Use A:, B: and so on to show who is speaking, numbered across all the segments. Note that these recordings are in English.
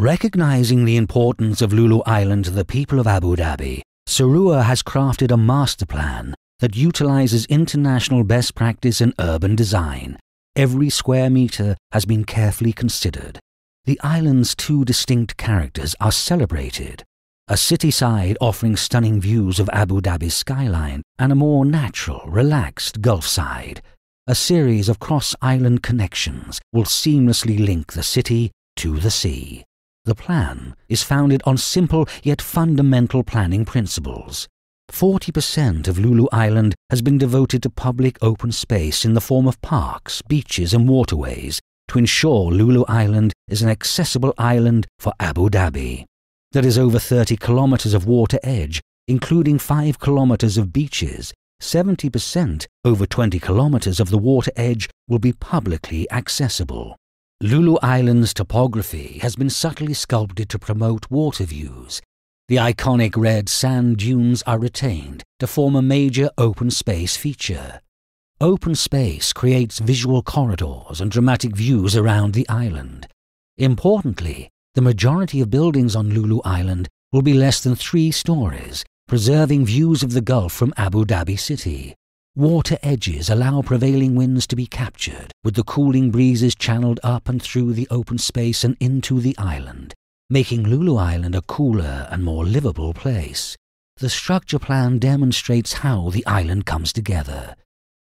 A: Recognizing the importance of Lulu Island to the people of Abu Dhabi, Sorouh has crafted a master plan that utilizes international best practice in urban design. Every square meter has been carefully considered. The island's two distinct characters are celebrated. A city side offering stunning views of Abu Dhabi's skyline and a more natural, relaxed Gulf side. A series of cross-island connections will seamlessly link the city to the sea. The plan is founded on simple yet fundamental planning principles. 40% of Lulu Island has been devoted to public open space in the form of parks, beaches and waterways to ensure Lulu Island is an accessible island for Abu Dhabi. There is over 30 kilometers of water edge, including 5 kilometers of beaches. 70% over 20 kilometers of the water edge will be publicly accessible. Lulu Island's topography has been subtly sculpted to promote water views. The iconic red sand dunes are retained to form a major open space feature. Open space creates visual corridors and dramatic views around the island. Importantly, the majority of buildings on Lulu Island will be less than three stories, preserving views of the Gulf from Abu Dhabi City. Water edges allow prevailing winds to be captured, with the cooling breezes channeled up and through the open space and into the island, making Lulu Island a cooler and more livable place. The structure plan demonstrates how the island comes together.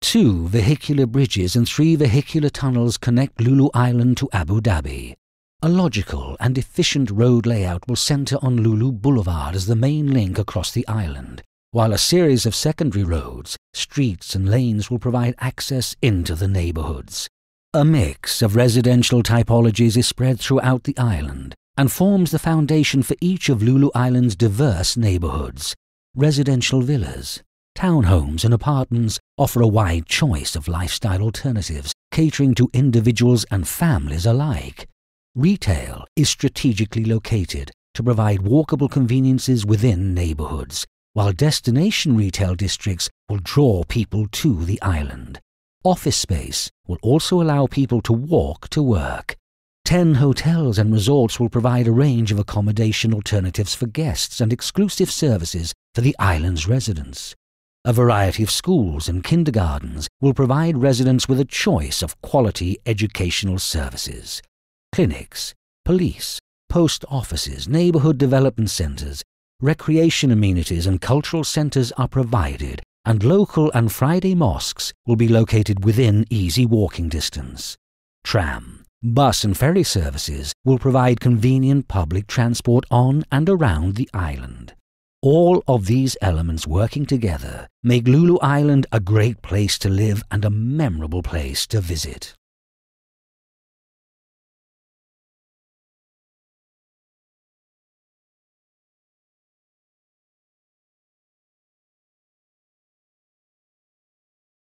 A: Two vehicular bridges and three vehicular tunnels connect Lulu Island to Abu Dhabi. A logical and efficient road layout will center on Lulu Boulevard as the main link across the island, while a series of secondary roads, streets and lanes will provide access into the neighborhoods. A mix of residential typologies is spread throughout the island and forms the foundation for each of Lulu Island's diverse neighborhoods. Residential villas, townhomes and apartments offer a wide choice of lifestyle alternatives catering to individuals and families alike. Retail is strategically located to provide walkable conveniences within neighborhoods, while destination retail districts will draw people to the island. Office space will also allow people to walk to work. Ten hotels and resorts will provide a range of accommodation alternatives for guests and exclusive services for the island's residents. A variety of schools and kindergartens will provide residents with a choice of quality educational services. Clinics, police, post offices, neighborhood development centers, recreation amenities and cultural centres are provided, and local and Friday mosques will be located within easy walking distance. Tram, bus and ferry services will provide convenient public transport on and around the island. All of these elements working together make Lulu Island a great place to live and a memorable place to visit.